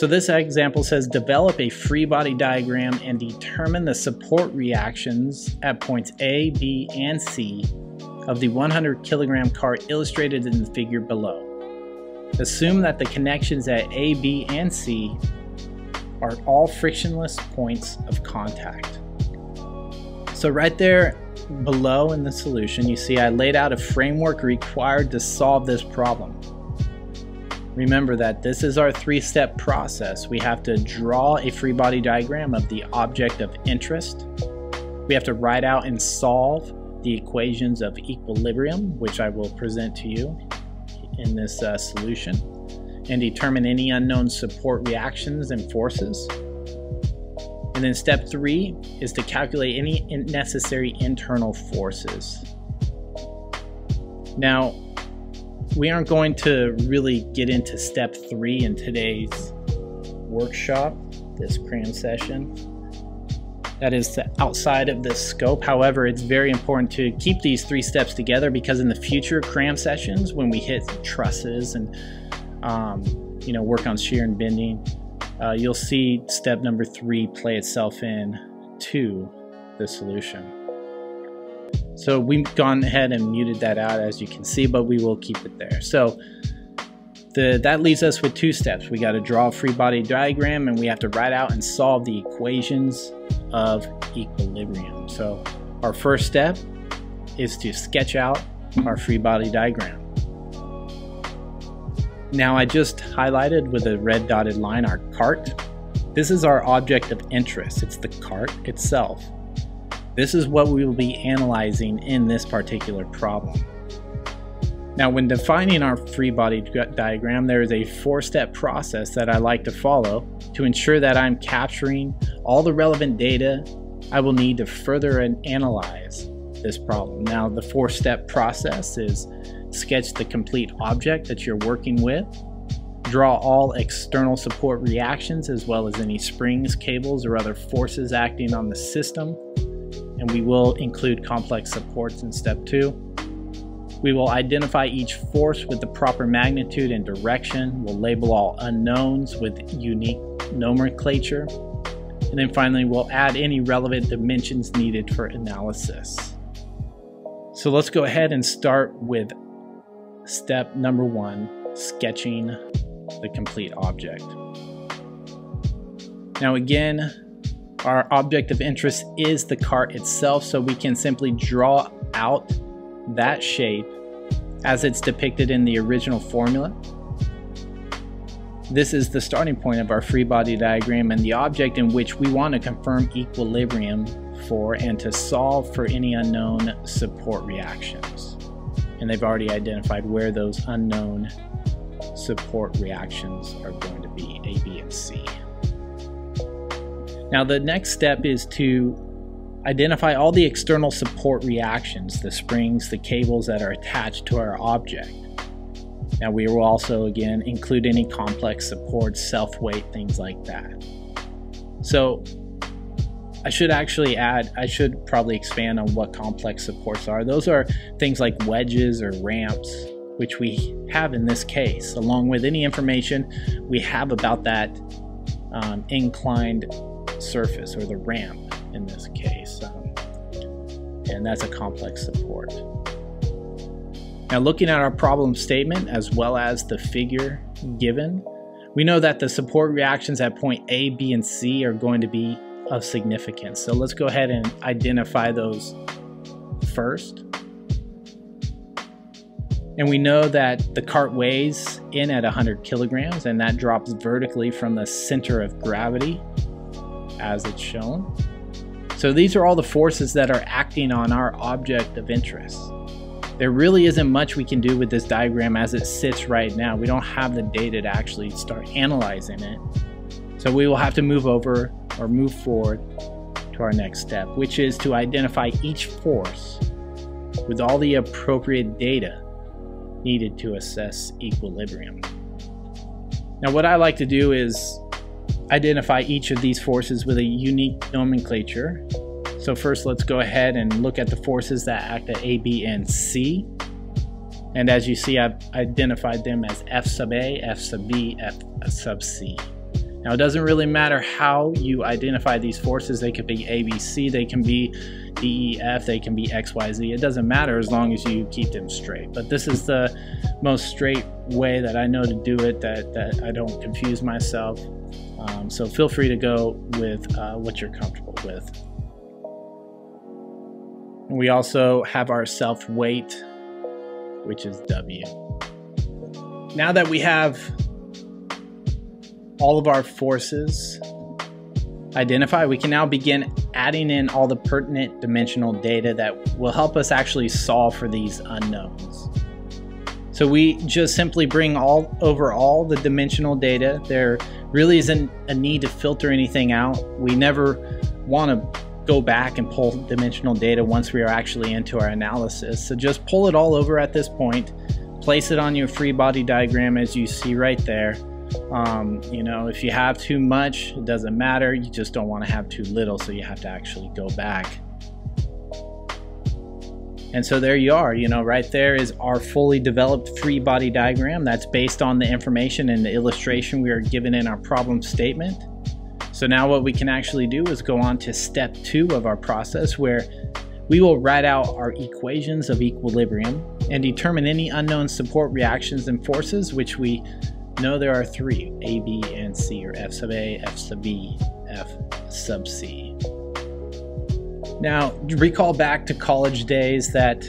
So this example says develop a free body diagram and determine the support reactions at points A, B, and C of the 100 kilogram cart illustrated in the figure below. Assume that the connections at A, B, and C are all frictionless points of contact. So right there below in the solution, you see I laid out a framework required to solve this problem. Remember that this is our three-step process. We have to draw a free body diagram of the object of interest. We have to write out and solve the equations of equilibrium, which I will present to you in this uh, solution, and determine any unknown support reactions and forces. And then step three is to calculate any necessary internal forces. Now, we aren't going to really get into step three in today's workshop, this cram session. That is outside of the scope. However, it's very important to keep these three steps together because in the future cram sessions, when we hit trusses and um, you know work on shear and bending, uh, you'll see step number three play itself in to the solution. So we've gone ahead and muted that out as you can see, but we will keep it there. So the, that leaves us with two steps. We got to draw a free body diagram and we have to write out and solve the equations of equilibrium. So our first step is to sketch out our free body diagram. Now I just highlighted with a red dotted line our cart. This is our object of interest. It's the cart itself. This is what we will be analyzing in this particular problem. Now, when defining our free body diagram, there is a four-step process that I like to follow to ensure that I'm capturing all the relevant data I will need to further analyze this problem. Now, the four-step process is sketch the complete object that you're working with, draw all external support reactions as well as any springs, cables, or other forces acting on the system, and we will include complex supports in step two. We will identify each force with the proper magnitude and direction. We'll label all unknowns with unique nomenclature. And then finally, we'll add any relevant dimensions needed for analysis. So let's go ahead and start with step number one, sketching the complete object. Now again, our object of interest is the cart itself, so we can simply draw out that shape as it's depicted in the original formula. This is the starting point of our free body diagram and the object in which we want to confirm equilibrium for and to solve for any unknown support reactions. And they've already identified where those unknown support reactions are going to be, A, B, and C. Now the next step is to identify all the external support reactions, the springs, the cables that are attached to our object. Now we will also again include any complex supports, self-weight, things like that. So I should actually add, I should probably expand on what complex supports are. Those are things like wedges or ramps, which we have in this case, along with any information we have about that um, inclined surface or the ramp in this case. Um, and that's a complex support. Now looking at our problem statement as well as the figure given, we know that the support reactions at point A, B, and C are going to be of significance. So let's go ahead and identify those first. And we know that the cart weighs in at 100 kilograms and that drops vertically from the center of gravity as it's shown. So these are all the forces that are acting on our object of interest. There really isn't much we can do with this diagram as it sits right now. We don't have the data to actually start analyzing it. So we will have to move over or move forward to our next step, which is to identify each force with all the appropriate data needed to assess equilibrium. Now what I like to do is identify each of these forces with a unique nomenclature. So first let's go ahead and look at the forces that act at A, B, and C. And as you see, I've identified them as F sub A, F sub B, F sub C. Now, it doesn't really matter how you identify these forces. They could be ABC, they can be DEF, they can be XYZ. It doesn't matter as long as you keep them straight. But this is the most straight way that I know to do it, that, that I don't confuse myself. Um, so feel free to go with uh, what you're comfortable with. And we also have our self weight, which is W. Now that we have all of our forces identified, we can now begin adding in all the pertinent dimensional data that will help us actually solve for these unknowns. So we just simply bring all over all the dimensional data. There really isn't a need to filter anything out. We never want to go back and pull dimensional data once we are actually into our analysis. So just pull it all over at this point, place it on your free body diagram as you see right there. Um, you know, if you have too much, it doesn't matter. You just don't want to have too little, so you have to actually go back. And so there you are, you know, right there is our fully developed free body diagram that's based on the information and the illustration we are given in our problem statement. So now what we can actually do is go on to step two of our process where we will write out our equations of equilibrium and determine any unknown support reactions and forces, which we know there are three, A, B, and C, or F sub A, F sub B, F sub C. Now, recall back to college days that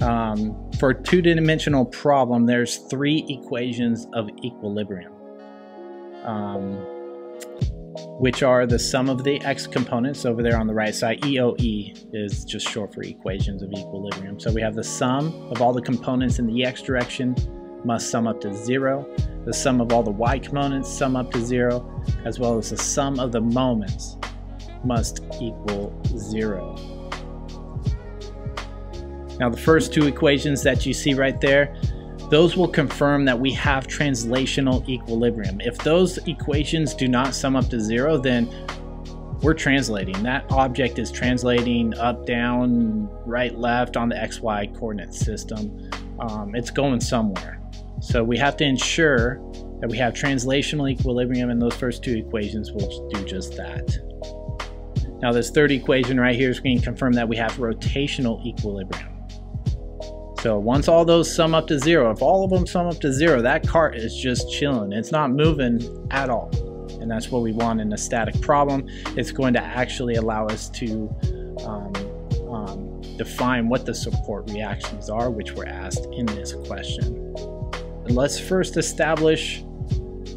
um, for a two-dimensional problem, there's three equations of equilibrium, um, which are the sum of the x components over there on the right side. EOE is just short for equations of equilibrium. So we have the sum of all the components in the x direction must sum up to zero. The sum of all the y components sum up to zero, as well as the sum of the moments must equal zero. Now the first two equations that you see right there, those will confirm that we have translational equilibrium. If those equations do not sum up to zero, then we're translating. That object is translating up, down, right, left on the XY coordinate system. Um, it's going somewhere. So we have to ensure that we have translational equilibrium and those first two equations will do just that. Now this third equation right here is going to confirm that we have rotational equilibrium. So once all those sum up to zero, if all of them sum up to zero, that cart is just chilling. It's not moving at all. And that's what we want in a static problem. It's going to actually allow us to um, um, define what the support reactions are, which were asked in this question. let's first establish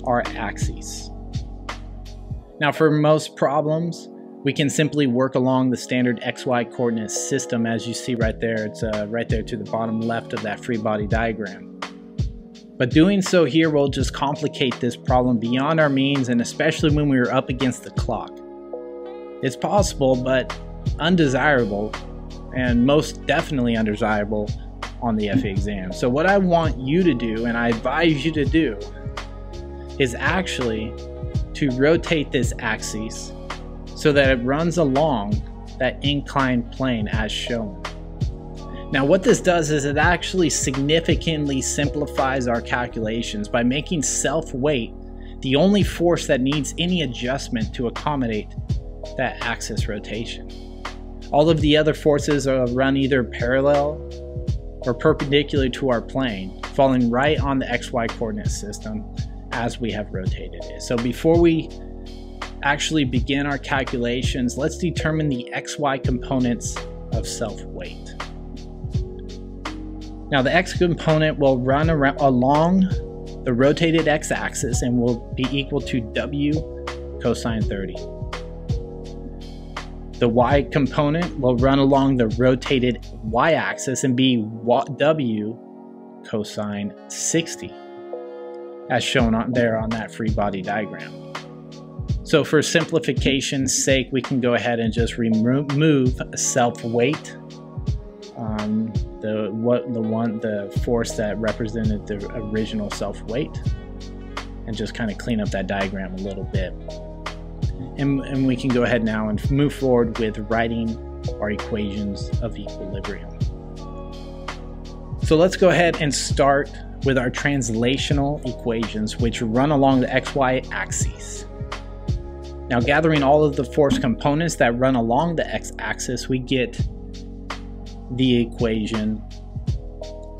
our axes. Now for most problems, we can simply work along the standard XY coordinate system as you see right there. It's uh, right there to the bottom left of that free body diagram. But doing so here will just complicate this problem beyond our means and especially when we are up against the clock. It's possible but undesirable and most definitely undesirable on the FE exam. So what I want you to do and I advise you to do is actually to rotate this axis so that it runs along that inclined plane as shown. Now what this does is it actually significantly simplifies our calculations by making self-weight the only force that needs any adjustment to accommodate that axis rotation. All of the other forces are run either parallel or perpendicular to our plane, falling right on the xy coordinate system as we have rotated it. So before we actually begin our calculations, let's determine the xy components of self-weight. Now the x component will run around, along the rotated x-axis and will be equal to w cosine 30. The y component will run along the rotated y-axis and be w cosine 60, as shown on there on that free body diagram. So for simplification's sake, we can go ahead and just remove self-weight, um, the what the one the force that represented the original self-weight, and just kind of clean up that diagram a little bit. And, and we can go ahead now and move forward with writing our equations of equilibrium. So let's go ahead and start with our translational equations, which run along the xy axes. Now gathering all of the force components that run along the x-axis, we get the equation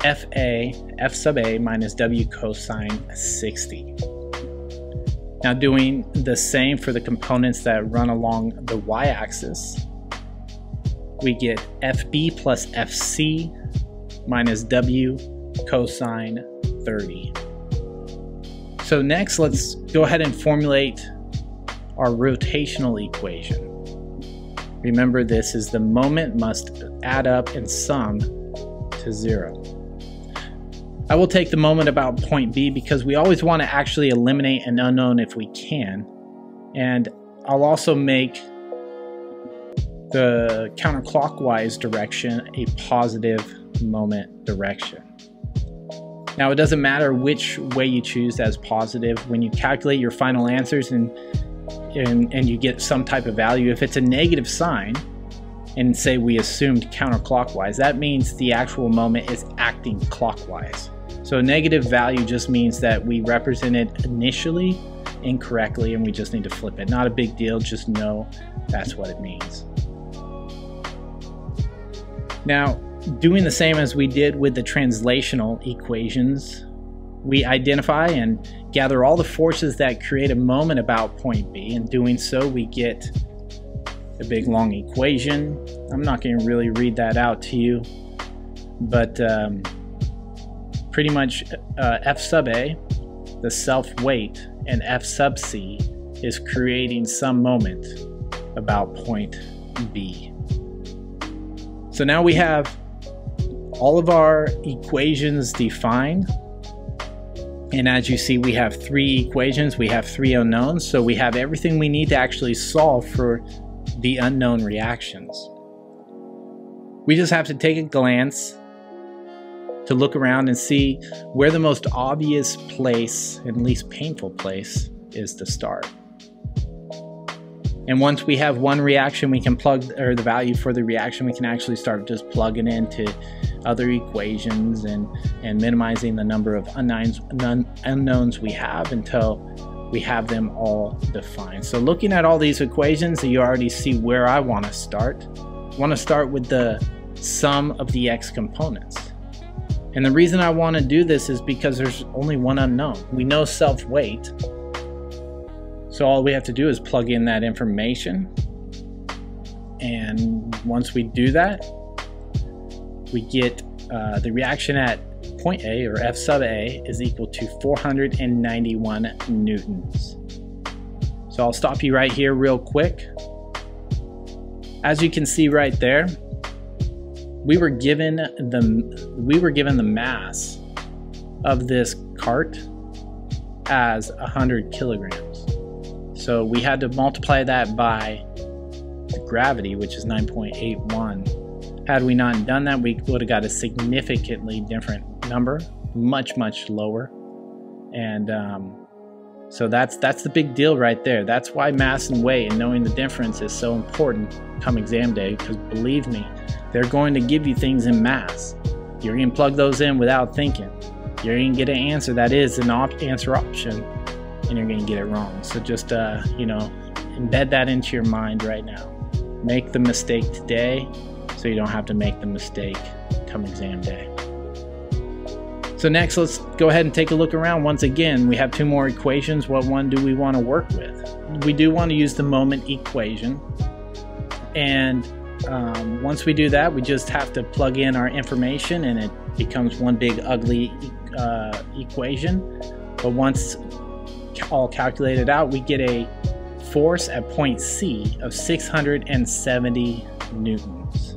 FA, F sub A minus W cosine 60. Now doing the same for the components that run along the y-axis, we get FB plus FC minus W cosine 30. So next, let's go ahead and formulate our rotational equation. Remember this is the moment must add up and sum to zero. I will take the moment about point B because we always want to actually eliminate an unknown if we can. And I'll also make the counterclockwise direction a positive moment direction. Now it doesn't matter which way you choose as positive. When you calculate your final answers and, and, and you get some type of value, if it's a negative sign, and say we assumed counterclockwise, that means the actual moment is acting clockwise. So a negative value just means that we represented initially incorrectly and we just need to flip it. Not a big deal, just know that's what it means. Now, doing the same as we did with the translational equations, we identify and gather all the forces that create a moment about point B. In doing so, we get a big long equation. I'm not going to really read that out to you, but um, pretty much uh, F sub A, the self weight, and F sub C is creating some moment about point B. So now we have all of our equations defined. And as you see, we have three equations, we have three unknowns, so we have everything we need to actually solve for the unknown reactions. We just have to take a glance to look around and see where the most obvious place and least painful place is to start. And once we have one reaction, we can plug, or the value for the reaction, we can actually start just plugging into other equations and, and minimizing the number of unknowns, unknowns we have until we have them all defined. So looking at all these equations, you already see where I want to start. I want to start with the sum of the x components. And the reason I want to do this is because there's only one unknown. We know self-weight. So all we have to do is plug in that information. And once we do that, we get uh, the reaction at point A, or F sub A, is equal to 491 newtons. So I'll stop you right here real quick. As you can see right there, we were given the we were given the mass of this cart as 100 kilograms. So we had to multiply that by gravity, which is 9.81. Had we not done that, we would have got a significantly different number, much, much lower. And um, so that's that's the big deal right there. That's why mass and weight and knowing the difference is so important come exam day, because believe me, they're going to give you things in mass. You're going to plug those in without thinking. You're going to get an answer that is an op- answer option, and you're going to get it wrong. So just, uh, you know, embed that into your mind right now. Make the mistake today so you don't have to make the mistake come exam day. So next, let's go ahead and take a look around. Once again, we have two more equations. What one do we want to work with? We do want to use the moment equation. And um, once we do that, we just have to plug in our information and it becomes one big ugly uh, equation. But once all calculated out, we get a force at point C of 670 newtons.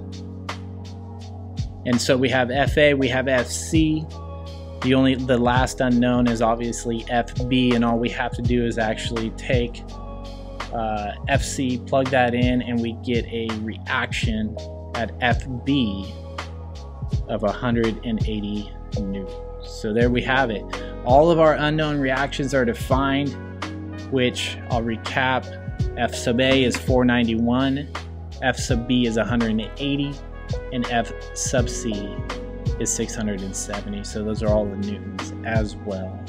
And so we have FA, we have FC. The only the last unknown is obviously FB, and all we have to do is actually take uh, FC, plug that in, and we get a reaction at FB of 180 newtons. So there we have it. All of our unknown reactions are defined, which I'll recap. F sub A is 491, F sub B is 180, and F sub C is 670. So those are all the newtons as well.